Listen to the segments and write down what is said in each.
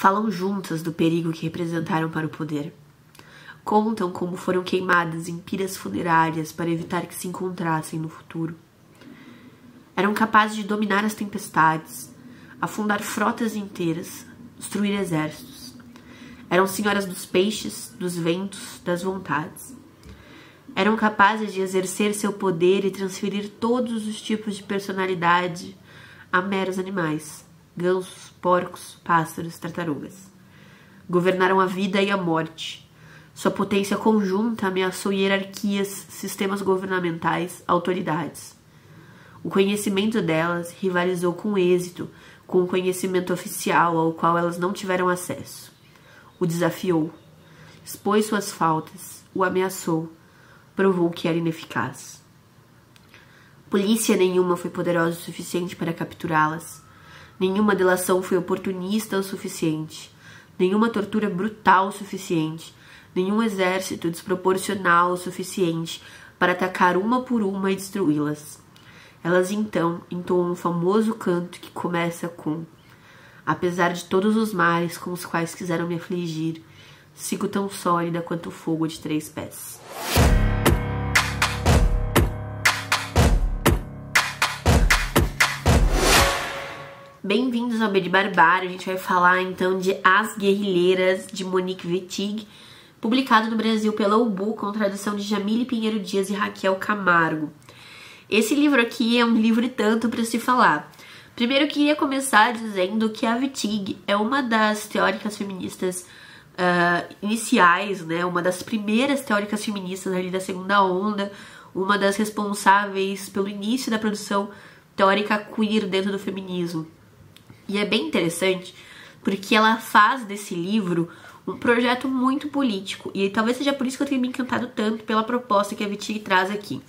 Falam juntas do perigo que representaram para o poder. Contam como foram queimadas em piras funerárias para evitar que se encontrassem no futuro. Eram capazes de dominar as tempestades, afundar frotas inteiras, destruir exércitos. Eram senhoras dos peixes, dos ventos, das vontades. Eram capazes de exercer seu poder e transferir todos os tipos de personalidade a meros animais gansos, porcos, pássaros, tartarugas. Governaram a vida e a morte. Sua potência conjunta ameaçou hierarquias, sistemas governamentais, autoridades. O conhecimento delas rivalizou com êxito com o conhecimento oficial ao qual elas não tiveram acesso. O desafiou, expôs suas faltas, o ameaçou, provou que era ineficaz. Polícia nenhuma foi poderosa o suficiente para capturá-las. Nenhuma delação foi oportunista o suficiente. Nenhuma tortura brutal o suficiente. Nenhum exército desproporcional o suficiente para atacar uma por uma e destruí-las. Elas então entoam um famoso canto que começa com: Apesar de todos os males com os quais quiseram me afligir, sigo tão sólida quanto o fogo de três pés. Bem-vindos ao B de Barbário. A gente vai falar então de As Guerrilheiras de Monique Wittig, publicado no Brasil pela Ubu, com tradução de Jamile Pinheiro Dias e Raquel Camargo. Esse livro aqui é um livro e tanto para se falar. Primeiro, queria começar dizendo que a Wittig é uma das teóricas feministas uh, iniciais, né? Uma das primeiras teóricas feministas ali da segunda onda, uma das responsáveis pelo início da produção teórica queer dentro do feminismo. E é bem interessante porque ela faz desse livro um projeto muito político. E talvez seja por isso que eu tenho me encantado tanto pela proposta que a Vitig traz aqui.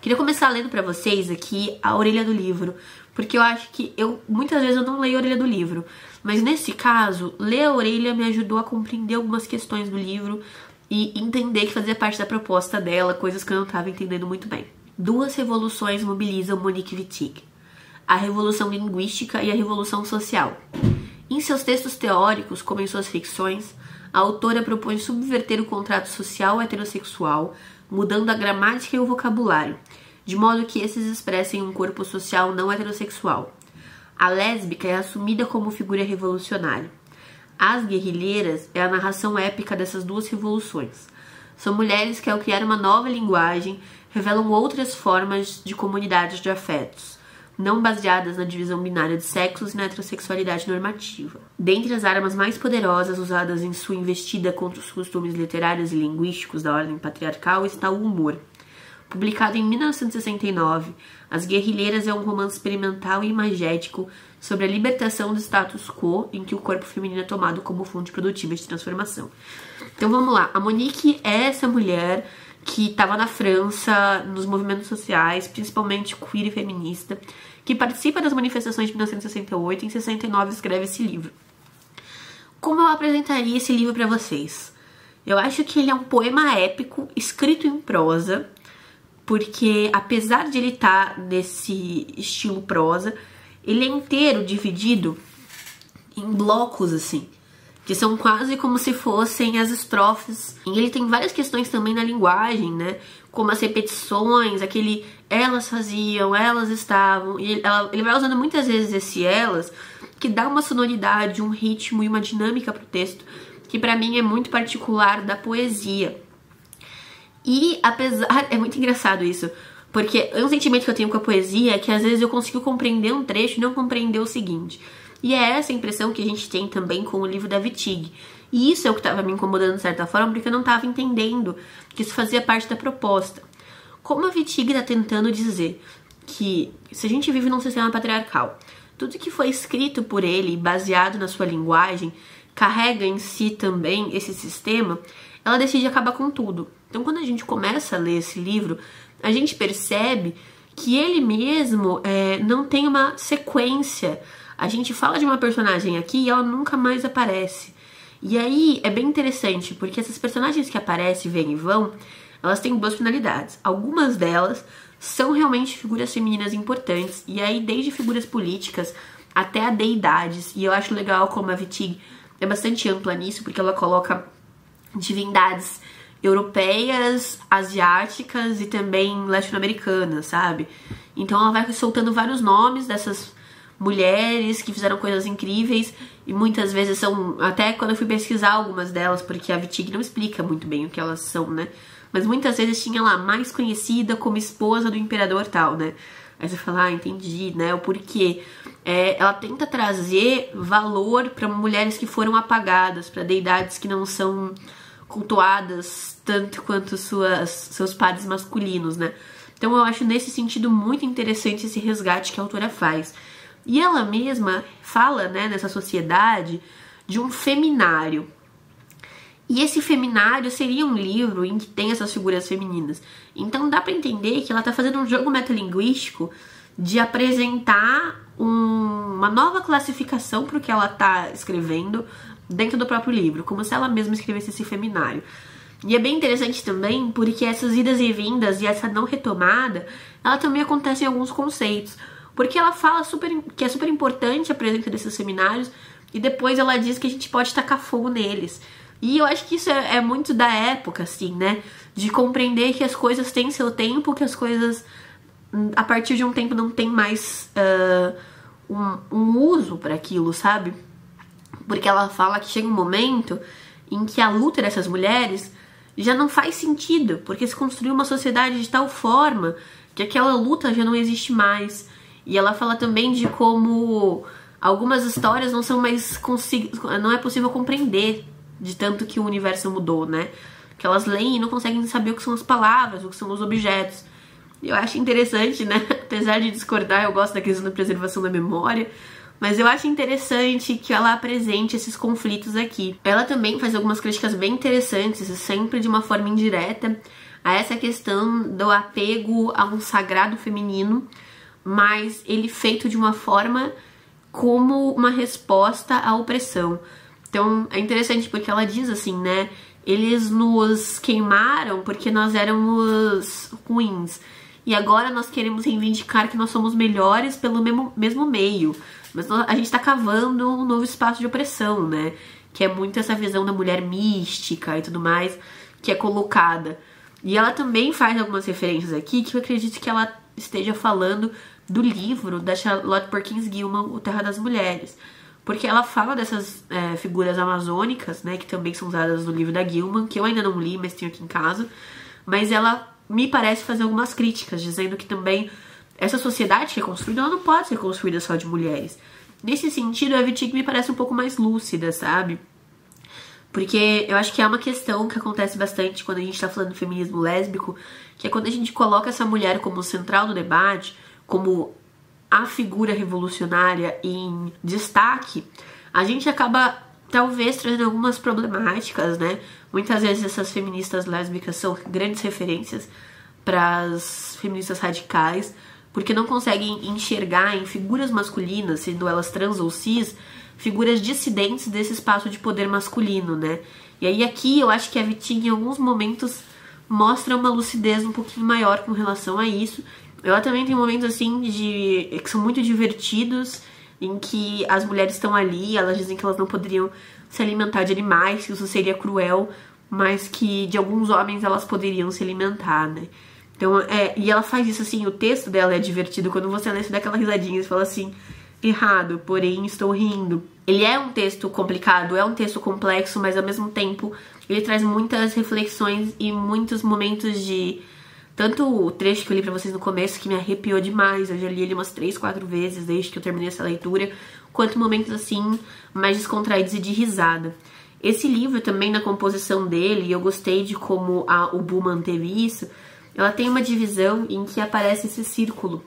Queria começar lendo para vocês aqui a orelha do livro, porque eu acho que eu muitas vezes eu não leio a orelha do livro, mas nesse caso, ler a orelha me ajudou a compreender algumas questões do livro e entender que fazia parte da proposta dela, coisas que eu não estava entendendo muito bem. Duas revoluções mobilizam Monique Wittig a revolução linguística e a revolução social. Em seus textos teóricos, como em suas ficções, a autora propõe subverter o contrato social heterossexual, mudando a gramática e o vocabulário, de modo que esses expressem um corpo social não heterossexual. A lésbica é assumida como figura revolucionária. As Guerrilheiras é a narração épica dessas duas revoluções. São mulheres que, ao criar uma nova linguagem, revelam outras formas de comunidades de afetos não baseadas na divisão binária de sexos e na heterossexualidade normativa. Dentre as armas mais poderosas usadas em sua investida contra os costumes literários e linguísticos da ordem patriarcal está o humor. Publicado em 1969, As Guerrilheiras é um romance experimental e imagético sobre a libertação do status quo em que o corpo feminino é tomado como fonte produtiva de transformação. Então vamos lá, a Monique é essa mulher que estava na França, nos movimentos sociais, principalmente queer e feminista, que participa das manifestações de 1968 e em 69 escreve esse livro. Como eu apresentaria esse livro para vocês? Eu acho que ele é um poema épico escrito em prosa, porque apesar de ele estar tá nesse estilo prosa, ele é inteiro dividido em blocos assim que são quase como se fossem as estrofes. E ele tem várias questões também na linguagem, né? Como as repetições, aquele elas faziam, elas estavam. E ele, vai usando muitas vezes esse elas, que dá uma sonoridade, um ritmo e uma dinâmica pro texto, que para mim é muito particular da poesia. E apesar. É muito engraçado isso. Porque um sentimento que eu tenho com a poesia é que às vezes eu consigo compreender um trecho e não compreender o seguinte. E é essa impressão que a gente tem também com o livro da Wittig. E isso é o que estava me incomodando de certa forma, porque eu não estava entendendo que isso fazia parte da proposta. Como a Wittig está tentando dizer que se a gente vive num sistema patriarcal, tudo que foi escrito por ele, baseado na sua linguagem, carrega em si também esse sistema, ela decide acabar com tudo. Então, quando a gente começa a ler esse livro, a gente percebe que ele mesmo é, não tem uma sequência a gente fala de uma personagem aqui e ela nunca mais aparece. E aí é bem interessante, porque essas personagens que aparecem, vêm e vão, elas têm duas finalidades. Algumas delas são realmente figuras femininas importantes, e aí desde figuras políticas até a deidades. E eu acho legal como a Vitig é bastante ampla nisso, porque ela coloca divindades europeias, asiáticas e também latino-americanas, sabe? Então ela vai soltando vários nomes dessas mulheres que fizeram coisas incríveis e muitas vezes são até quando eu fui pesquisar algumas delas, porque a Vitig não explica muito bem o que elas são, né? Mas muitas vezes tinha lá mais conhecida como esposa do imperador tal, né? Aí você fala, ah, entendi, né? O porquê. É, ela tenta trazer valor para mulheres que foram apagadas, para deidades que não são cultuadas tanto quanto suas, seus pares masculinos, né? Então eu acho nesse sentido muito interessante esse resgate que a autora faz. E ela mesma fala, né, nessa sociedade, de um feminário. E esse feminário seria um livro em que tem essas figuras femininas. Então dá para entender que ela está fazendo um jogo metalinguístico de apresentar um, uma nova classificação para o que ela está escrevendo dentro do próprio livro, como se ela mesma escrevesse esse feminário. E é bem interessante também porque essas idas e vindas e essa não retomada, ela também acontece em alguns conceitos. Porque ela fala super, que é super importante a presença desses seminários e depois ela diz que a gente pode tacar fogo neles. E eu acho que isso é, é muito da época, assim, né? De compreender que as coisas têm seu tempo, que as coisas hum, a partir de um tempo não tem mais uh, um, um uso para aquilo, sabe? Porque ela fala que chega um momento em que a luta dessas mulheres já não faz sentido, porque se construiu uma sociedade de tal forma que aquela luta já não existe mais. E ela fala também de como algumas histórias não são mais não é possível compreender de tanto que o universo mudou, né? Que elas leem e não conseguem saber o que são as palavras, o que são os objetos. Eu acho interessante, né? Apesar de discordar, eu gosto da questão da preservação da memória. Mas eu acho interessante que ela apresente esses conflitos aqui. Ela também faz algumas críticas bem interessantes, sempre de uma forma indireta, a essa questão do apego a um sagrado feminino, mas ele feito de uma forma como uma resposta à opressão. Então é interessante porque ela diz assim, né? Eles nos queimaram porque nós éramos ruins. E agora nós queremos reivindicar que nós somos melhores pelo mesmo, mesmo meio. Mas a gente tá cavando um novo espaço de opressão, né? Que é muito essa visão da mulher mística e tudo mais que é colocada. E ela também faz algumas referências aqui que eu acredito que ela esteja falando do livro da Charlotte Perkins Gilman, O Terra das Mulheres. Porque ela fala dessas é, figuras amazônicas, né, que também são usadas no livro da Gilman, que eu ainda não li, mas tenho aqui em casa. Mas ela me parece fazer algumas críticas, dizendo que também essa sociedade que é construída, ela não pode ser construída só de mulheres. Nesse sentido, a Vitig me parece um pouco mais lúcida, sabe? Porque eu acho que é uma questão que acontece bastante quando a gente tá falando do feminismo lésbico, que é quando a gente coloca essa mulher como central do debate, como a figura revolucionária em destaque, a gente acaba talvez trazendo algumas problemáticas, né? Muitas vezes essas feministas lésbicas são grandes referências para as feministas radicais, porque não conseguem enxergar em figuras masculinas, sendo elas trans ou cis, figuras dissidentes desse espaço de poder masculino, né? E aí aqui eu acho que a Vitinha em alguns momentos mostra uma lucidez um pouquinho maior com relação a isso. Ela também tem momentos assim de que são muito divertidos, em que as mulheres estão ali, elas dizem que elas não poderiam se alimentar de animais, que isso seria cruel, mas que de alguns homens elas poderiam se alimentar, né? Então, é, e ela faz isso assim, o texto dela é divertido. Quando você lê, você dá aquela risadinha e fala assim, errado, porém estou rindo. Ele é um texto complicado, é um texto complexo, mas ao mesmo tempo ele traz muitas reflexões e muitos momentos de. Tanto o trecho que eu li pra vocês no começo, que me arrepiou demais, eu já li ele umas três, quatro vezes desde que eu terminei essa leitura, quanto momentos assim, mais descontraídos e de risada. Esse livro também, na composição dele, eu gostei de como a Ubu manteve isso, ela tem uma divisão em que aparece esse círculo.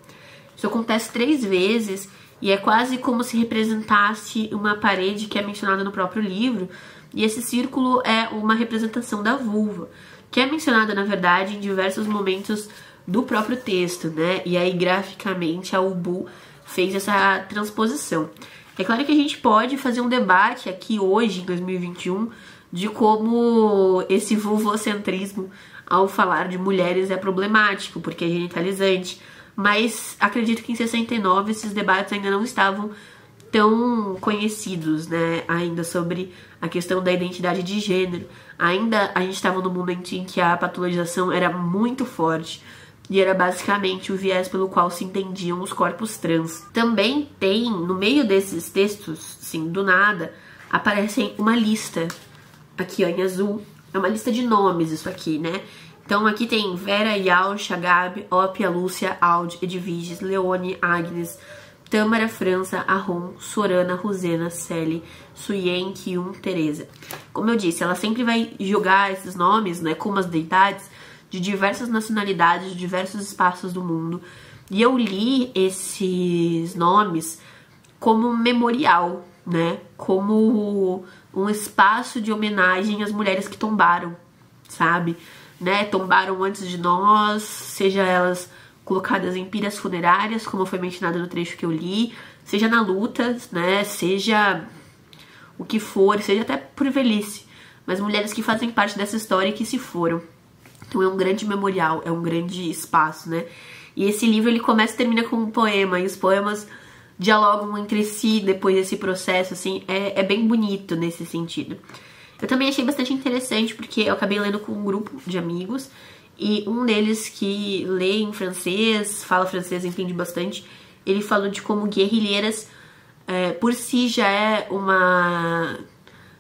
Isso acontece três vezes e é quase como se representasse uma parede que é mencionada no próprio livro. E esse círculo é uma representação da vulva, que é mencionada, na verdade, em diversos momentos do próprio texto, né? E aí, graficamente, a Ubu fez essa transposição. É claro que a gente pode fazer um debate aqui hoje, em 2021, de como esse vulvocentrismo ao falar de mulheres é problemático, porque é genitalizante. Mas acredito que em 69 esses debates ainda não estavam tão conhecidos, né, ainda sobre a questão da identidade de gênero. Ainda a gente estava no momento em que a patologização era muito forte e era basicamente o viés pelo qual se entendiam os corpos trans. Também tem, no meio desses textos, sim, do nada, aparecem uma lista, aqui ó, em azul, é uma lista de nomes isso aqui, né? Então aqui tem Vera, Yal, Chagab, Ópia, Lúcia, Aud, Edviges, Leone, Agnes, Tâmara, França, Arron, Sorana, Rosena, Sally, Suyen, Kyun, Teresa. Como eu disse, ela sempre vai jogar esses nomes, né, com as deidades de diversas nacionalidades, de diversos espaços do mundo. E eu li esses nomes como memorial, né? Como um espaço de homenagem às mulheres que tombaram, sabe? Né? Tombaram antes de nós, seja elas colocadas em piras funerárias, como foi mencionado no trecho que eu li, seja na luta, né? Seja o que for, seja até por velhice, mas mulheres que fazem parte dessa história e que se foram. Então é um grande memorial, é um grande espaço, né? E esse livro ele começa e termina com um poema, e os poemas dialogam entre si depois desse processo, assim, é, é bem bonito nesse sentido. Eu também achei bastante interessante porque eu acabei lendo com um grupo de amigos e um deles que lê em francês, fala francês, entende bastante, ele falou de como guerrilheiras é, por si já é uma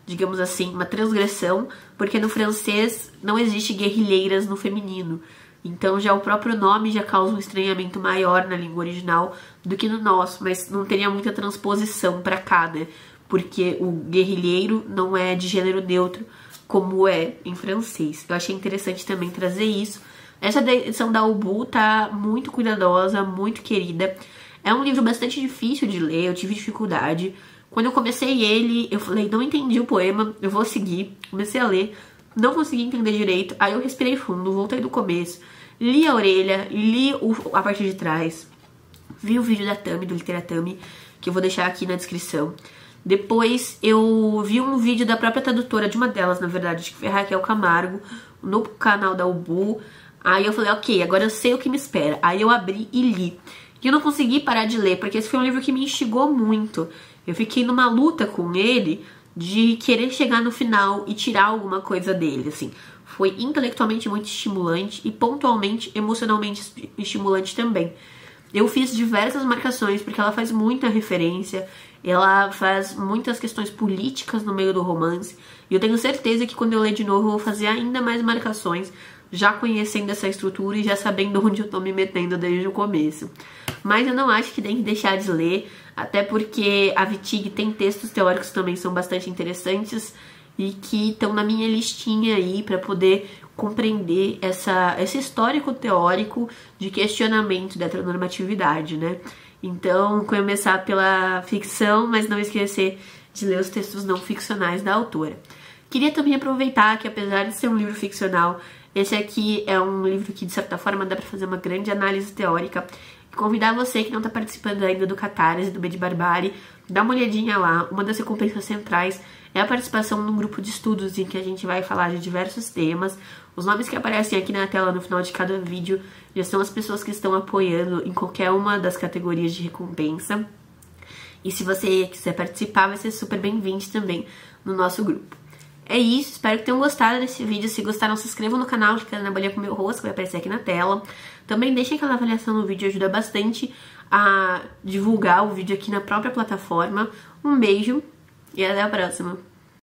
digamos assim, uma transgressão, porque no francês não existe guerrilheiras no feminino. Então já o próprio nome já causa um estranhamento maior na língua original do que no nosso, mas não teria muita transposição para cá, né? Porque o guerrilheiro não é de gênero neutro como é em francês. Eu achei interessante também trazer isso. Essa edição da Ubu tá muito cuidadosa, muito querida. É um livro bastante difícil de ler, eu tive dificuldade. Quando eu comecei ele, eu falei, não entendi o poema, eu vou seguir. Comecei a ler, não consegui entender direito. Aí eu respirei fundo, voltei do começo, li a orelha, li o, a parte de trás, vi o vídeo da Tami, do Literatami, que eu vou deixar aqui na descrição. Depois eu vi um vídeo da própria tradutora, de uma delas, na verdade, que foi Raquel Camargo, no canal da Ubu. Aí eu falei, ok, agora eu sei o que me espera. Aí eu abri e li. E eu não consegui parar de ler, porque esse foi um livro que me instigou muito. Eu fiquei numa luta com ele de querer chegar no final e tirar alguma coisa dele, assim. Foi intelectualmente muito estimulante e pontualmente emocionalmente estimulante também. Eu fiz diversas marcações porque ela faz muita referência, ela faz muitas questões políticas no meio do romance, e eu tenho certeza que quando eu ler de novo eu vou fazer ainda mais marcações, já conhecendo essa estrutura e já sabendo onde eu tô me metendo desde o começo. Mas eu não acho que tem que deixar de ler, até porque a Vitig tem textos teóricos também são bastante interessantes e que estão na minha listinha aí para poder compreender essa, esse histórico teórico de questionamento da heteronormatividade, né? Então, começar pela ficção, mas não esquecer de ler os textos não ficcionais da autora. Queria também aproveitar que, apesar de ser um livro ficcional, esse aqui é um livro que, de certa forma, dá para fazer uma grande análise teórica convidar você que não está participando ainda do Catarse, do Barbari, dá uma olhadinha lá. Uma das recompensas centrais é a participação num grupo de estudos em que a gente vai falar de diversos temas. Os nomes que aparecem aqui na tela no final de cada vídeo já são as pessoas que estão apoiando em qualquer uma das categorias de recompensa. E se você quiser participar, vai ser super bem-vindo também no nosso grupo. É isso, espero que tenham gostado desse vídeo. Se gostaram, se inscrevam no canal, clicando na bolinha com meu rosto, que vai aparecer aqui na tela. Também deixem aquela avaliação no vídeo, ajuda bastante a divulgar o vídeo aqui na própria plataforma. Um beijo e até a próxima!